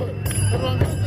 Hold on.